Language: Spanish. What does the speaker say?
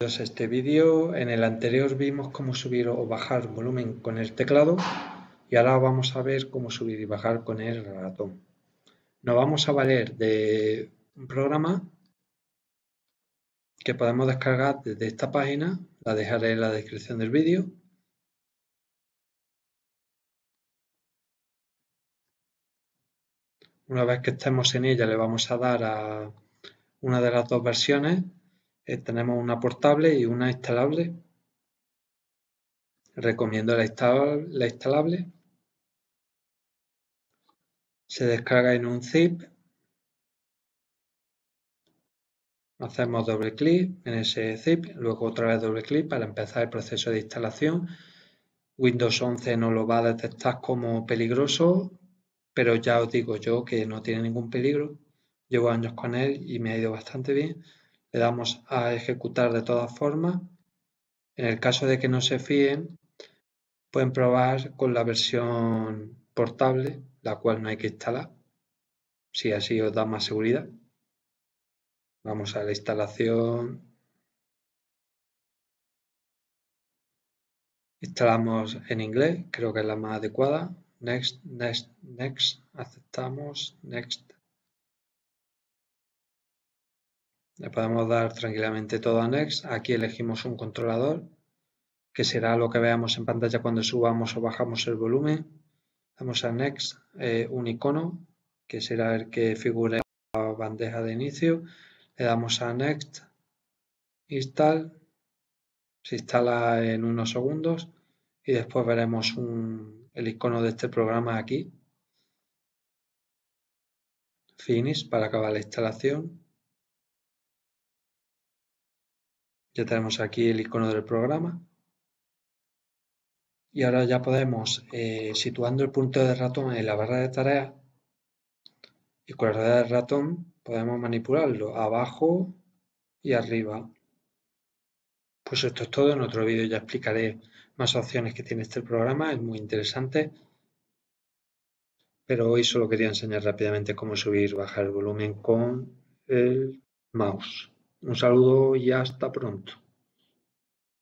a este vídeo. En el anterior vimos cómo subir o bajar volumen con el teclado y ahora vamos a ver cómo subir y bajar con el ratón. Nos vamos a valer de un programa que podemos descargar desde esta página, la dejaré en la descripción del vídeo. Una vez que estemos en ella le vamos a dar a una de las dos versiones eh, tenemos una portable y una instalable. Recomiendo la, instalable. Se descarga en un zip. Hacemos doble clic en ese zip, luego otra vez doble clic para empezar el proceso de instalación. Windows 11 no lo va a detectar como peligroso, pero ya os digo yo que no tiene ningún peligro. Llevo años con él y me ha ido bastante bien. Le damos a ejecutar de todas formas. En el caso de que no se fíen, pueden probar con la versión portable, la cual no hay que instalar, si así os da más seguridad. Vamos a la instalación. Instalamos en inglés, creo que es la más adecuada. Next, next, next, aceptamos, next. Le podemos dar tranquilamente todo a Next. Aquí elegimos un controlador, que será lo que veamos en pantalla cuando subamos o bajamos el volumen. Damos a Next eh, un icono, que será el que figure en la bandeja de inicio. Le damos a Next, Install. Se instala en unos segundos y después veremos el icono de este programa aquí. Finish para acabar la instalación. Ya tenemos aquí el icono del programa. Y ahora ya podemos, eh, situando el punto de ratón en la barra de tareas, y con la rueda del ratón podemos manipularlo abajo y arriba. Pues esto es todo. En otro vídeo ya explicaré más opciones que tiene este programa. Es muy interesante. Pero hoy solo quería enseñar rápidamente cómo subir y bajar el volumen con el mouse. Un saludo y hasta pronto.